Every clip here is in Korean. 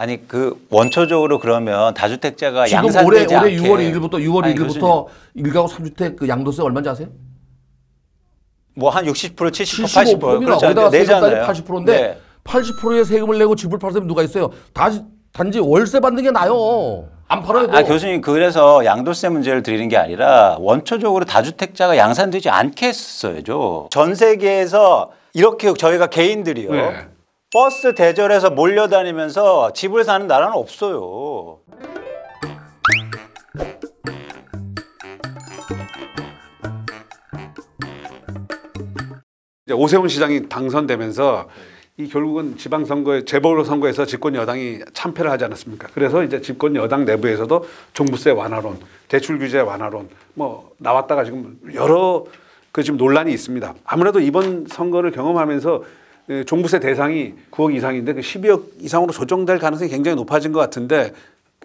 아니 그 원초적으로 그러면 다주택자가 지금 양산되지 올해 올해 않게 6월 1일부터 6월 아니, 1일부터 일가구 3주택 그 양도세 얼마인지 아세요? 뭐 한 60% 70% 75%입니다. 80% 그렇죠. 거기다가 세금까지 내잖아요. 80%인데 네. 80%의 세금을 내고 집을 팔 사람이 누가 있어요? 다, 단지 월세 받는 게 나요. 안 팔아요. 아 교수님 그래서 양도세 문제를 드리는 게 아니라 원초적으로 다주택자가 양산되지 않게 했어야죠. 전 세계에서 이렇게 저희가 개인들이요. 네. 버스 대절해서 몰려다니면서 집을 사는 나라는 없어요. 이제 오세훈 시장이 당선되면서 이 결국은 지방선거에 재보궐 선거에서 집권 여당이 참패를 하지 않았습니까? 그래서 이제 집권 여당 내부에서도 종부세 완화론, 대출 규제 완화론 뭐 나왔다가 지금 여러 그 지금 논란이 있습니다. 아무래도 이번 선거를 경험하면서 예, 종부세 대상이 9억 이상인데 그 12억 이상으로 조정될 가능성이 굉장히 높아진 것 같은데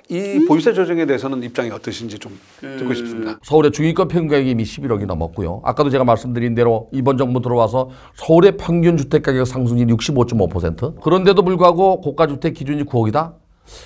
이 보유세 조정에 대해서는 입장이 어떠신지 좀 듣고 싶습니다. 서울의 중위권 평균 가격이 이미 11억이 넘었고요. 아까도 제가 말씀드린 대로 이번 정부 들어와서 서울의 평균 주택 가격 상승률이 65.5%. 그런데도 불구하고 고가 주택 기준이 9억이다.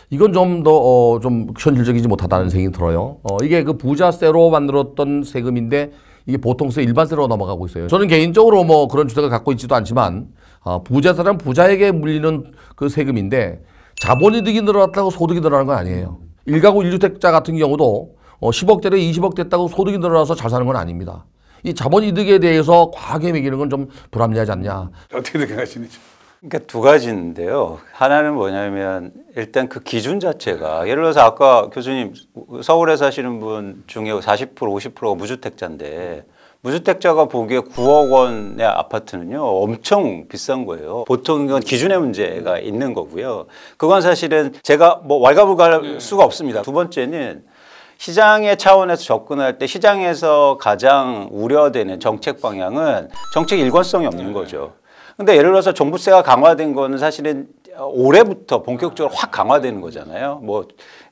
이건 좀더 어, 좀 현실적이지 못하다는 생각이 들어요. 어, 이게 그 부자세로 만들었던 세금인데 이게 보통세 일반세로 넘어가고 있어요. 저는 개인적으로 뭐 그런 주택을 갖고 있지도 않지만 어, 부자세란 부자에게 물리는 그 세금인데 자본이득이 늘어났다고 소득이 늘어나는 건 아니에요. 일가구 1주택자 같은 경우도 어, 10억짜리 20억 됐다고 소득이 늘어나서 잘 사는 건 아닙니다. 이 자본이득에 대해서 과하게 매기는 건 좀 불합리하지 않냐. 어떻게 생각하시는지. 그러니까 두 가지인데요. 하나는 뭐냐면 일단 그 기준 자체가 예를 들어서 아까 교수님 서울에 사시는 분 중에 40% 50%가 무주택자인데 무주택자가 보기에 9억 원의 아파트는요 엄청 비싼 거예요. 보통 이건 기준의 문제가 있는 거고요. 그건 사실은 제가 뭐 왈가불가할 수가 없습니다. 두 번째는 시장의 차원에서 접근할 때 시장에서 가장 우려되는 정책 방향은 정책 일관성이 없는 거죠. 근데 예를 들어서 종부세가 강화된 거는 사실은 올해부터 본격적으로 확 강화되는 거잖아요. 뭐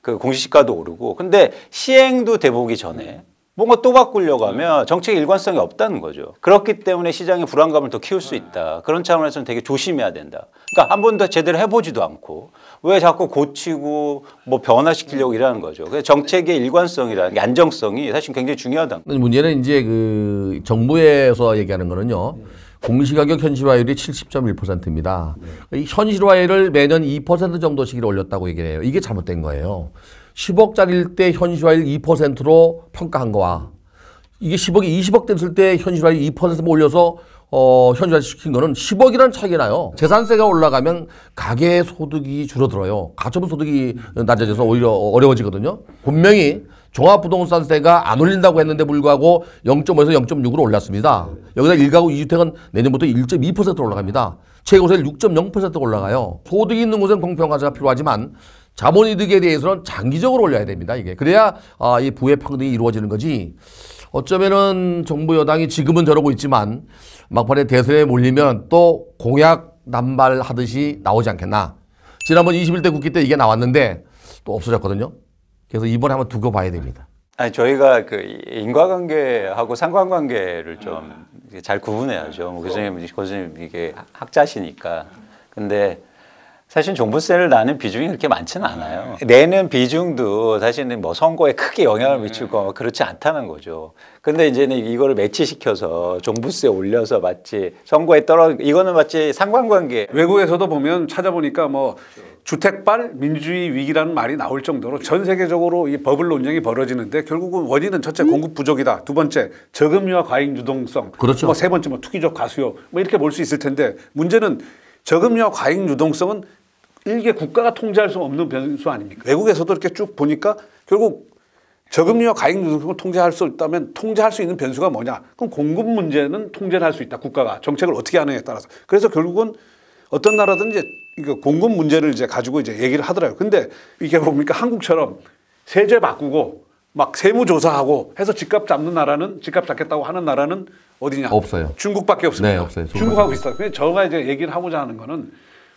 그 공시지가도 오르고. 근데 시행도 돼보기 전에 뭔가 또 바꾸려고 하면 정책 일관성이 없다는 거죠. 그렇기 때문에 시장의 불안감을 더 키울 수 있다. 그런 차원에서는 되게 조심해야 된다. 그러니까 한 번도 제대로 해보지도 않고 왜 자꾸 고치고 뭐 변화시키려고 이러는 거죠. 그래서 정책의 일관성이라는 게 안정성이 사실 굉장히 중요하다. 문제는 이제 그 정부에서 얘기하는 거는요. 공시가격 현실화율이 70.1%입니다. 이 현실화율을 매년 2% 정도씩 올렸다고 얘기를 해요. 이게 잘못된 거예요. 10억짜리일 때 현실화율 2%로 평가한 거와 이게 10억이 20억 됐을 때 현실화율 2%만 올려서 어, 현실화 시킨 거는 10억이라는 차이가 나요. 재산세가 올라가면 가계 소득이 줄어들어요. 가처분 소득이 낮아져서 오히려 어려워지거든요. 분명히 종합부동산세가 안 올린다고 했는데 불구하고 0.5에서 0.6으로 올랐습니다. 여기다 1가구 2주택은 내년부터 1.2% 올라갑니다. 최고세율 6.0% 올라가요. 소득이 있는 곳은 공평화가 필요하지만 자본이득에 대해서는 장기적으로 올려야 됩니다. 이게 그래야 아, 이 부의 평등이 이루어지는 거지. 어쩌면은 정부 여당이 지금은 저러고 있지만 막판에 대선에 몰리면 또 공약 남발하듯이 나오지 않겠나. 지난번 21대 국회 때 이게 나왔는데 또 없어졌거든요. 그래서 이번에 한번 두고 봐야 됩니다. 아니 저희가 그 인과관계하고 상관관계를 좀 잘 구분해야죠. 뭐 교수님, 교수님 이게 학자시니까. 근데 사실 종부세를 나는 비중이 그렇게 많지는 않아요. 내는 비중도 사실은 뭐 선거에 크게 영향을 미치고 그렇지 않다는 거죠. 근데 이제는 이거를 매치시켜서 종부세 올려서 마치 선거에 떨어 이거는 마치 상관관계 외국에서도 보면 찾아보니까 뭐 주택발 민주주의 위기라는 말이 나올 정도로 전 세계적으로 이 버블 논쟁이 벌어지는데 결국은 원인은 첫째 공급 부족이다. 두 번째 저금리와 과잉 유동성. 그렇죠. 뭐 세 번째 뭐 투기적 가수요. 뭐 이렇게 볼 수 있을 텐데 문제는 저금리와 과잉 유동성은 일개 국가가 통제할 수 없는 변수 아닙니까? 외국에서도 이렇게 쭉 보니까 결국 저금리와 과잉 유동성을 통제할 수 있다면 통제할 수 있는 변수가 뭐냐? 그럼 공급 문제는 통제를 할 수 있다. 국가가 정책을 어떻게 하느냐에 따라서. 그래서 결국은 어떤 나라든지 이거 공급 문제를 이제 가지고 이제 얘기를 하더라고요. 근데 이게 뭡니까 한국처럼 세제 바꾸고 막 세무조사하고 해서 집값 잡는 나라는 집값 잡겠다고 하는 나라는 어디냐? 없어요. 중국밖에 없습니다. 네, 없어요. 중국하고 비슷하고. 근데 제가 이제 얘기를 하고자 하는 거는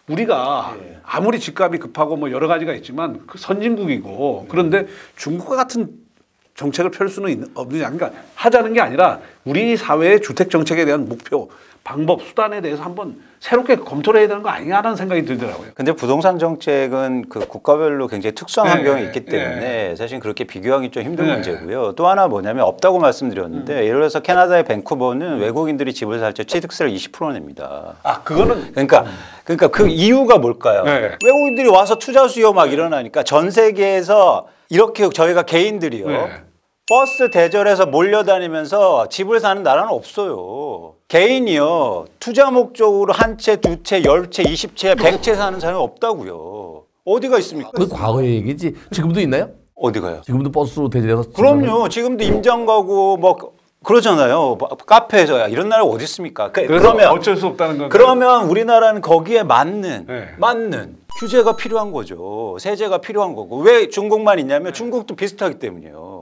우리가 아무리 집값이 급하고 뭐 여러 가지가 있지만 그 선진국이고 그런데 중국과 같은 정책을 펼 수는 있- 없느냐. 그러니까 하자는 게 아니라 우리 사회의 주택 정책에 대한 목표, 방법, 수단에 대해서 한번 새롭게 검토를 해야 되는 거 아니냐라는 생각이 들더라고요. 근데 부동산 정책은 그 국가별로 굉장히 특수한 네, 환경이 네, 있기 때문에 사실 그렇게 비교하기 좀 힘든 네. 문제고요. 또 하나 뭐냐면 없다고 말씀드렸는데 예를 들어서 캐나다의 밴쿠버는 외국인들이 집을 살 때 취득세를 20% 냅니다. 아 그거는 그러니까 그러니까 그 이유가 뭘까요? 네. 외국인들이 와서 투자 수요 막 일어나니까 전 세계에서 이렇게 저희가 개인들이요. 네. 버스 대절해서 몰려다니면서 집을 사는 나라는 없어요. 개인이요. 투자 목적으로 한 채, 두 채, 열 채, 이십 채, 백 채 사는 사람이 없다고요. 어디가 있습니까? 그 과거의 얘기지. 지금도 있나요? 어디가요? 지금도 버스로 대절해서 그럼요. 지금도 임장 가고 뭐 그러잖아요. 뭐 카페에서 야, 이런 나라 어디 있습니까? 그- 그러면 어쩔 수 없다는 건 그러면 우리나라는 거기에 맞는 네. 맞는 규제가 필요한 거죠. 세제가 필요한 거고 왜 중국만 있냐면 중국도 비슷하기 때문이에요.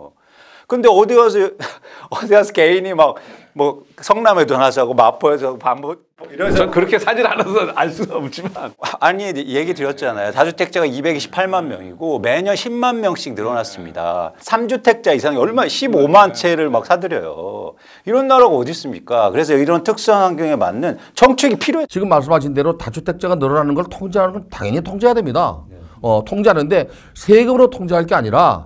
근데 어디 가서 어디 가서 개인이 막 뭐 성남에도 하나 사고 마포에서 반복 이러면서 전 그렇게 사질 않아서 알 수가 없지만 아니 얘기 드렸잖아요. 다주택자가 228만 명이고 매년 10만 명씩 늘어났습니다. 3주택자 이상이 얼마 15만 채를 막 사들여요. 이런 나라가 어디 있습니까? 그래서 이런 특수한 환경에 맞는 정책이 필요해. 지금 말씀하신 대로 다주택자가 늘어나는 걸 통제하는 건 당연히 통제해야 됩니다. 어, 통제하는데 세금으로 통제할 게 아니라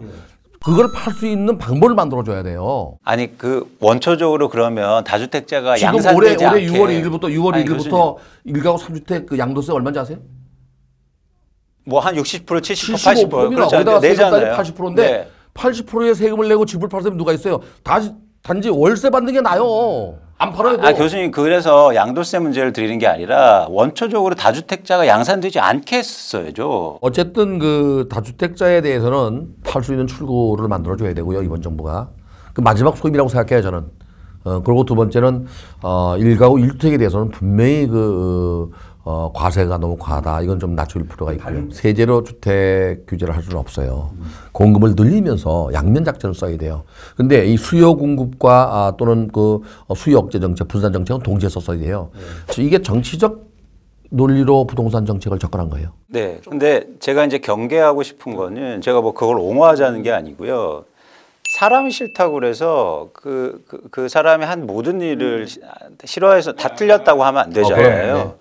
그걸 팔 수 있는 방법을 만들어줘야 돼요. 아니 그 원초적으로 그러면 다주택자가 지금 올해 올해 않게 6월 1일부터 6월 아니, 1일부터 일가구 3주택 그 양도세 얼마인지 아세요? 뭐 한 60% 70% 80% 75%입니다. 그렇죠. 거기다가 세금까지 내잖아요. 80%인데 네. 80%의 세금을 내고 집을 팔 사람이 누가 있어요? 다, 단지 월세 받는 게 나요. 안 팔아요. 아 교수님 그래서 양도세 문제를 드리는 게 아니라 원초적으로 다주택자가 양산되지 않게 했어야죠. 어쨌든 그 다주택자에 대해서는 팔수 있는 출구를 만들어줘야 되고요 이번 정부가 그 마지막 소임이라고 생각해요 저는. 어 그리고 두 번째는 어 일가구 일주택에 대해서는 분명히 그 어, 과세가 너무 과하다. 이건 좀 낮출 필요가 있고요. 세제로 주택 규제를 할 수는 없어요. 공급을 늘리면서 양면 작전을 써야 돼요. 근데 이 수요 공급과 아, 또는 그 어, 수요 억제 정책, 분산 정책은 동시에 썼어야 돼요. 그래서 이게 정치적 논리로 부동산 정책을 접근한 거예요. 네. 근데 제가 이제 경계하고 싶은 거는 제가 뭐 그걸 옹호하자는 게 아니고요. 사람이 싫다고 그래서 그, 그, 그 사람이 한 모든 일을 시- 싫어해서 다 틀렸다고 하면 안 되잖아요. 그럼요. 네.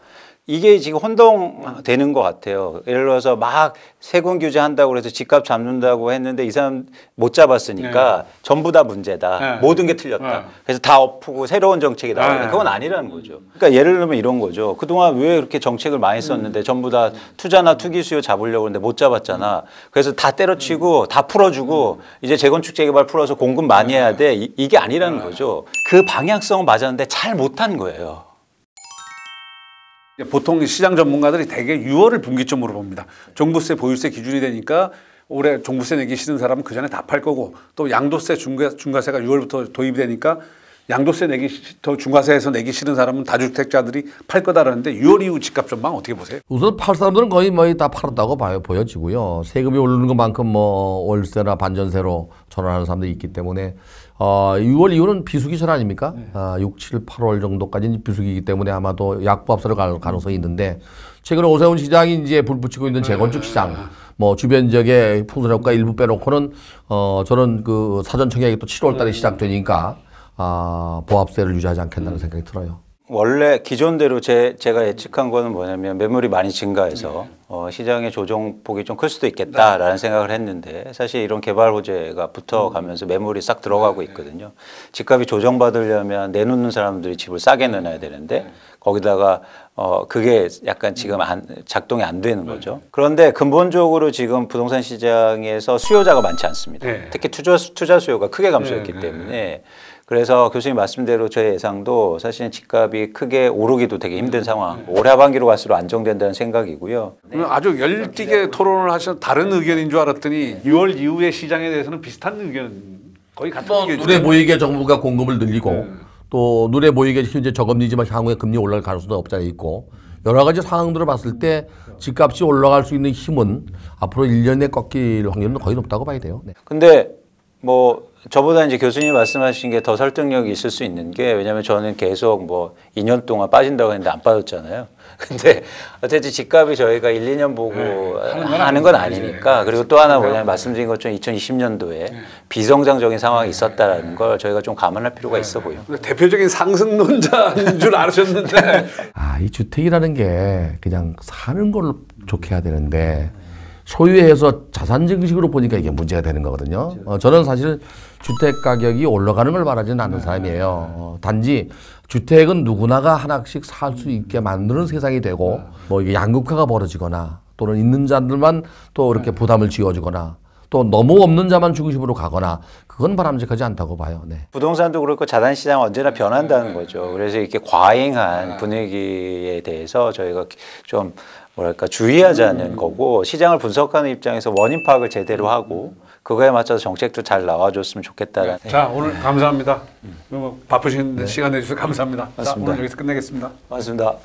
이게 지금 혼동되는 것 같아요. 예를 들어서 막 세금 규제한다고 그래서 집값 잡는다고 했는데 이 사람 못 잡았으니까 전부 다 문제다. 네. 모든 게 틀렸다. 네. 그래서 다 엎고 새로운 정책이 나와야 돼. 네. 그건 아니라는 거죠. 그러니까 예를 들면 이런 거죠. 그동안 왜 이렇게 정책을 많이 썼는데 전부 다 투자나 투기 수요 잡으려고 했는데 못 잡았잖아. 그래서 다 때려치고 다 풀어주고 이제 재건축 재개발 풀어서 공급 많이 해야 돼. 이, 이게 아니라는 거죠. 그 방향성은 맞았는데 잘 못한 거예요. 이제 보통 시장 전문가들이 대개 6월을 분기점으로 봅니다. 종부세 보유세 기준이 되니까 올해 종부세 내기 싫은 사람은 그 전에 다 팔 거고 또 양도세 중과, 중과세가 6월부터 도입이 되니까 양도세 내기 시- 더 중과세에서 내기 싫은 사람은 다주택자들이 팔 거다라는데 6월 이후 집값 전망 어떻게 보세요? 우선 팔 사람들은 거의 뭐다 팔았다고 봐요 보여지고요. 세금이 오르는 것만큼 뭐 월세나 반전세로 전환하는 사람들이 있기 때문에 어, 6월 이후는 비수기절 아닙니까? 아, 6, 7, 8월 정도까지는 비수기이기 때문에 아마도 약부합세를 갈 가능성이 있는데 최근에 오세훈 시장이 이제 불 붙이고 있는 재건축 시장 뭐 주변 지역의 풍수력과 일부 빼놓고는 어 저는 그 사전 청약이 또 7월 달에 시작되니까 아 보합세를 유지하지 않겠다는 생각이 들어요. 원래 기존대로 제, 제가 예측한 거는 뭐냐면 매물이 많이 증가해서 어, 시장의 조정폭이 좀 클 수도 있겠다라는 생각을 했는데 사실 이런 개발 호재가 붙어가면서 매물이 싹 들어가고 있거든요. 집값이 조정받으려면 내놓는 사람들이 집을 싸게 내놔야 되는데 거기다가 어, 그게 약간 지금 안, 작동이 안 되는 거죠. 그런데 근본적으로 지금 부동산 시장에서 수요자가 많지 않습니다. 네. 특히 투자, 투자 수요가 크게 감소했기 때문에 그래서 교수님 말씀대로 저의 예상도 사실은 집값이 크게 오르기도 되게 힘든 상황. 올해 하반기로 갈수록 안정된다는 생각이고요. 그러면 아주 열띠게 토론을 하셔 다른 의견인 줄 알았더니 6월 이후의 시장에 대해서는 비슷한 의견 거의 같은 뭐 의견이죠. 눈에 보이게 정부가 공급을 늘리고 또 눈에 보이게 현재 저금리지만 향후에 금리 올라갈 가능성도 없잖아 있고 여러 가지 상황들을 봤을 때 집값이 올라갈 수 있는 힘은 앞으로 1년 내 꺾일 확률은 거의 높다고 봐야 돼요. 네. 근데 뭐 저보다 이제 교수님 말씀하신 게 더 설득력이 있을 수 있는 게 왜냐하면 저는 계속 뭐 2년 동안 빠진다고 했는데 안 빠졌잖아요. 근데 어쨌든 집값이 저희가 1, 2년 보고 하는 건 아니니까. 그리고 또 하나 뭐냐면 말씀드린 것처럼 2020년도에 비정상적인 상황이 있었다라는 걸 저희가 좀 감안할 필요가 있어 보여요. 대표적인 상승론자인 줄 아셨는데. 아, 이 주택이라는 게 그냥 사는 걸로 좋게 해야 되는데 소유해서 자산 증식으로 보니까 이게 문제가 되는 거거든요. 어, 저는 사실 주택 가격이 올라가는 걸 바라지는 않는 사람이에요. 어, 단지 주택은 누구나가 하나씩 살 수 있게 만드는 세상이 되고 뭐 이게 양극화가 벌어지거나 또는 있는 자들만 또 이렇게 부담을 지어주거나 또 너무 없는 자만 중심으로 가거나 그건 바람직하지 않다고 봐요. 네. 부동산도 그렇고 자산 시장 언제나 변한다는 거죠. 그래서 이렇게 과잉한 분위기에 대해서 저희가 좀 뭐랄까 주의하자는 거고 시장을 분석하는 입장에서 원인 파악을 제대로 하고 그거에 맞춰서 정책도 잘 나와줬으면 좋겠다라는. 자 오늘 감사합니다. 바쁘신 시간 내주셔서 감사합니다. 자, 맞습니다. 오늘 여기서 끝내겠습니다. 맞습니다.